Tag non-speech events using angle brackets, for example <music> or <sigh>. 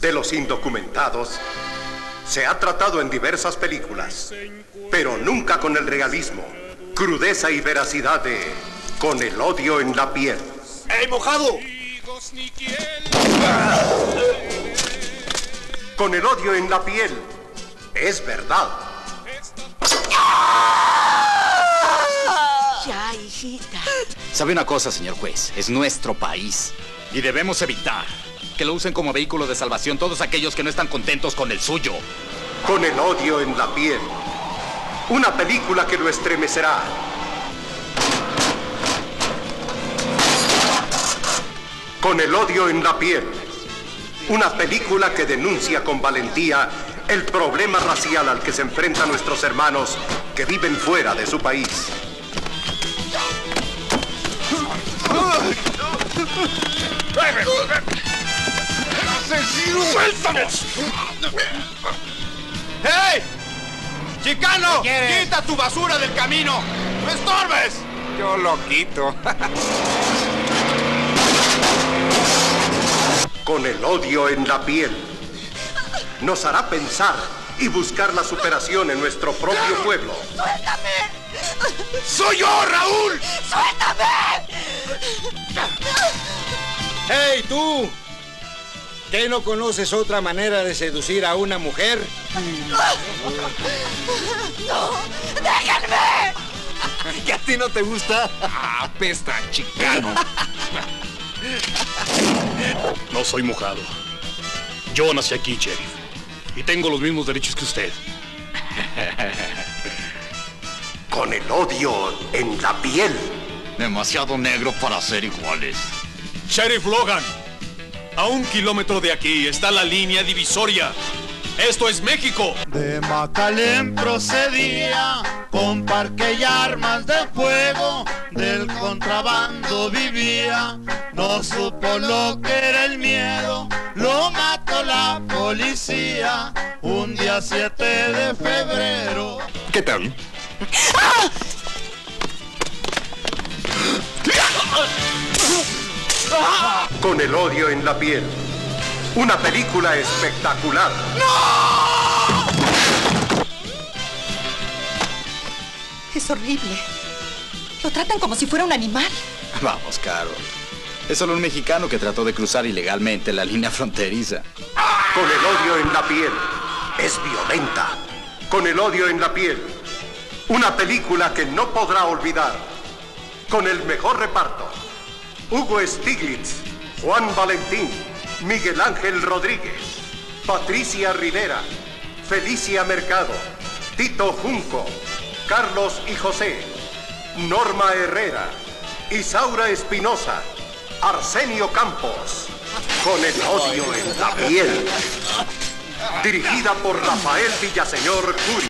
de los indocumentados, se ha tratado en diversas películas, pero nunca con el realismo, crudeza y veracidad de Con el odio en la piel. ¡Ey, mojado! Con el odio en la piel. Es verdad. Ya, hijita. ¿Sabe una cosa, señor juez? Es nuestro país. Y debemos evitar que lo usen como vehículo de salvación todos aquellos que no están contentos con el suyo. Con el odio en la piel. Una película que lo estremecerá. Con el odio en la piel. Una película que denuncia con valentía el problema racial al que se enfrentan nuestros hermanos que viven fuera de su país. ¡Asesino! ¡Suéltanos! ¡Hey! ¡Chicano! ¡Quita tu basura del camino! ¡No estorbes! Yo lo quito. Con el odio en la piel. Nos hará pensar y buscar la superación en nuestro propio pueblo. ¡Suéltame! ¡Soy yo, Raúl! ¡Suéltame! ¡Hey, tú! ¿Qué no conoces otra manera de seducir a una mujer? <laughs> ¡No! ¡Déjenme! ¿Que a ti no te gusta? ¡Ah, pesta, chicano! No soy mojado. Yo nací aquí, sheriff. Y tengo los mismos derechos que usted. <laughs> Con el odio en la piel. Demasiado negro para ser iguales. Sheriff Logan, a un kilómetro de aquí está la línea divisoria. Esto es México. De Macalén procedía con parque y armas de fuego, del contrabando vivía, no supo lo que era el miedo, lo mató la policía un día 7 de febrero. ¿Qué tal? Con el odio en la piel. Una película espectacular. Es horrible. Lo tratan como si fuera un animal. Vamos, Carol. Es solo un mexicano que trató de cruzar ilegalmente la línea fronteriza. Con el odio en la piel. Es violenta. Con el odio en la piel. Una película que no podrá olvidar. Con el mejor reparto. Hugo Stiglitz, Juan Valentín, Miguel Ángel Rodríguez, Patricia Rivera, Felicia Mercado, Tito Junco, Carlos y José, Norma Herrera, Isaura Espinosa, Arsenio Campos. Con el odio en la piel. Dirigida por Rafael Villaseñor Curi.